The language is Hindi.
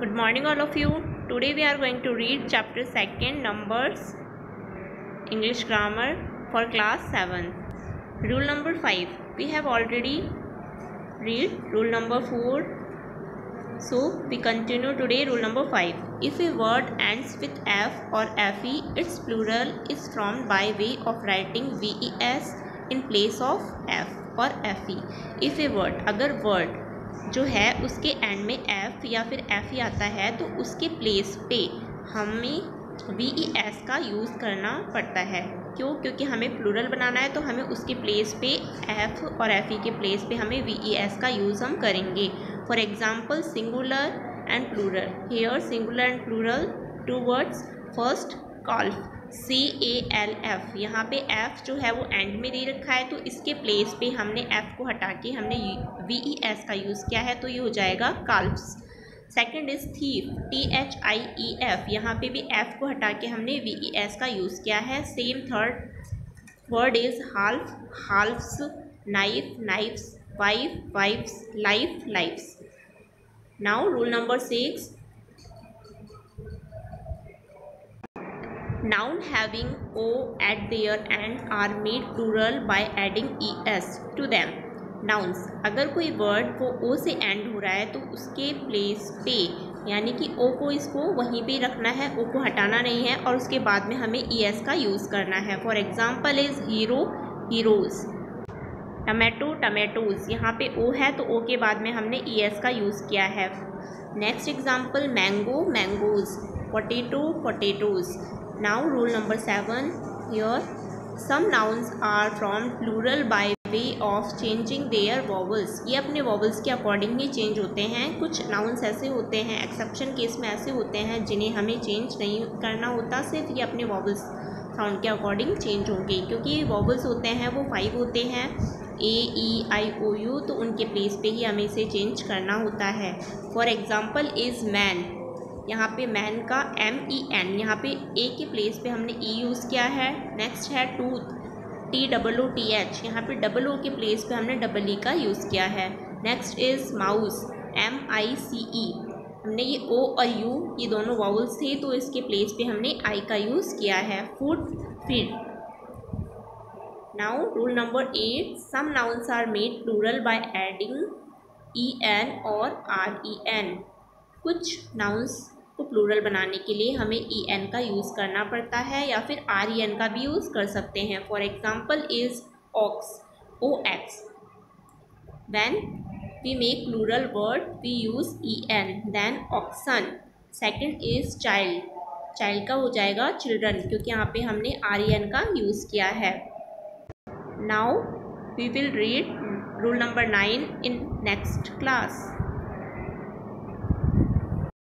good morning all of you. Today we are going to read chapter second numbers english grammar for class 7 rule number 5 we have already read rule number 4 so we continue today rule number 5 if a word ends with f or fe its plural is formed by way of writing ves in place of f or fe if a word agar word जो है उसके एंड में एफ़ या फिर एफ़ ही आता है तो उसके प्लेस पे हमें वी ई एस का यूज़ करना पड़ता है। क्यों? क्योंकि हमें प्लूरल बनाना है तो हमें उसके प्लेस पे एफ़ और एफ़ ई के प्लेस पे हमें वी ई एस का यूज़ हम करेंगे। For example singular and plural here singular and plural two words first calf C A L F यहाँ पे एफ़ जो है वो एंड में दे रखा है तो इसके प्लेस पे हमने एफ़ को हटा के हमने वी ई एस का यूज़ किया है तो ये हो जाएगा calfs second is thief T H I E F यहाँ पे भी एफ़ को हटा के हमने वी ई एस का यूज़ किया है। Same third word is half halfs knife knifes wife wifes life lifes now rule number six Noun having o at their end are made plural by adding es to them. Nouns. अगर कोई वर्ड वो ओ से एंड हो रहा है तो उसके प्लेस पे, यानी कि ओ को इसको वहीं पे रखना है ओ को हटाना नहीं है, और उसके बाद में हमें ई एस का यूज़ करना है। For example is hero heroes tomato tomatoes यहाँ पे ओ है तो ओ के बाद में हमने ई एस का यूज़ किया है। Next example mango mangoes potato potatoes now rule number 7 here. Some nouns are formed plural by way of changing their vowels. ये अपने vowels के अकॉर्डिंग ही चेंज होते हैं। कुछ nouns ऐसे होते हैं एक्सेप्शन केस में ऐसे होते हैं जिन्हें हमें चेंज नहीं करना होता, सिर्फ़ ये अपने vowels साउंड के अकॉर्डिंग चेंज होंगे। क्योंकि वॉवल्स होते हैं, वो फाइव होते हैं ए ई आई ओ यू तो उनके प्लेस पे ही हमें इसे चेंज करना होता है। फॉर एग्ज़ाम्पल इज़ मैन यहाँ पे मैन का एम ई एन यहाँ पे ए के प्लेस पे हमने ई e यूज़ किया है नेक्स्ट है tooth T double O T H यहाँ पे डबल ओ के प्लेस पे हमने डबल ई e का यूज़ किया है next is mouse M I C E हमने ये ओ और यू ये दोनों वाउल्स थे तो इसके प्लेस पे हमने आई का यूज़ किया है food feed now rule number eight some nouns are made plural by adding E N और आर ई एन कुछ नाउन्स को प्लूरल बनाने के लिए हमें ई एन का यूज़ करना पड़ता है या फिर आर ई एन का भी यूज़ कर सकते हैं। For example is ox O X when we make plural word we use E N then oxen second is child child का हो जाएगा चिल्ड्रन क्योंकि यहाँ पे हमने आर ई एन का यूज़ किया है। Now we will read rule number nine in next class